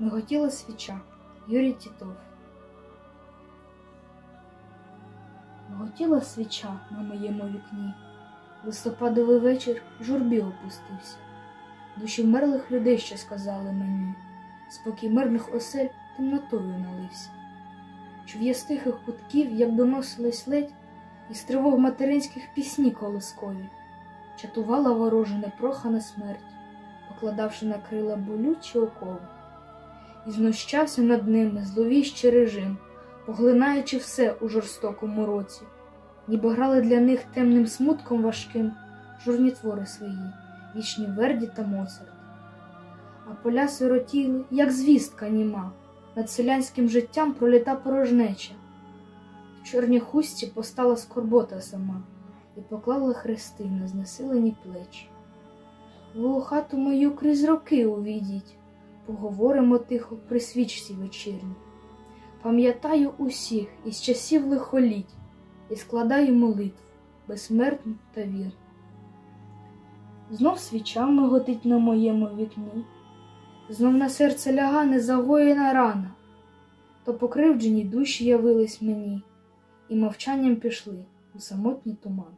Миготіла свіча Юрій Тітов. Миготіла свіча на моєму вікні. Листопадовий вечір журбі опустився. Душі вмерлих людей ще сказали мені, спокій мирних осель темнотою налився. Чув з тихих кутків, як доносились ледь, із тривог материнських пісні колискові, чатувала ворожа непрохана смерть, покладавши на крила болючі окови, і знущався над ними зловіщий режим, поглинаючи все у жорстокому році, ніби грали для них темним смутком важким журні твори свої, вічні Верді та Моцарт. А поля сиротіли, як звістка німа, над селянським життям проліта порожнеча. В чорній хусті постала скорбота сама і поклала хрести на знесилені плечі. Ви у хату мою крізь роки увійдіть, поговоримо тихо при свічці вечірні. Пам'ятаю усіх із часів лихоліть і складаю молитву безсмертну та вірну. Знов свіча миготить на моєму вікні, знов на серце ляга незагоєна рана, то покривджені душі явились мені і мовчанням пішли у самотні тумани.